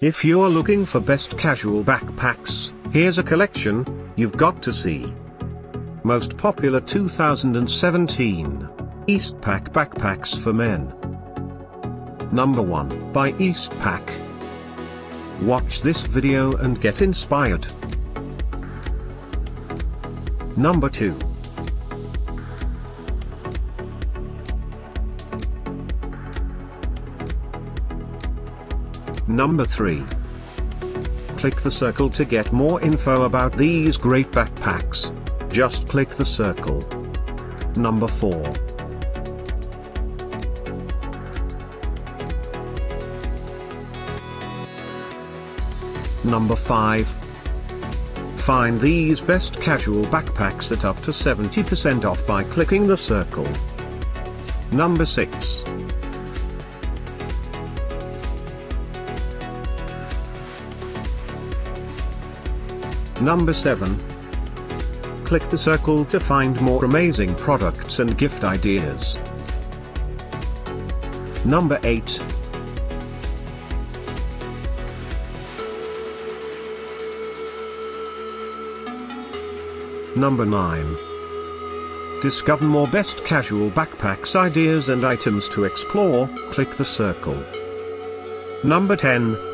If you're looking for best casual backpacks, here's a collection you've got to see. Most popular 2017 Eastpak Backpacks for Men. Number 1 by Eastpak. Watch this video and get inspired. Number 2 Number 3. Click the circle to get more info about these great backpacks. Just click the circle. Number 4. Number 5. Find these best casual backpacks at up to 70% off by clicking the circle. Number 6. Number 7. Click the circle to find more amazing products and gift ideas. Number 8. Number 9. Discover more best casual backpacks ideas and items to explore, click the circle. Number 10.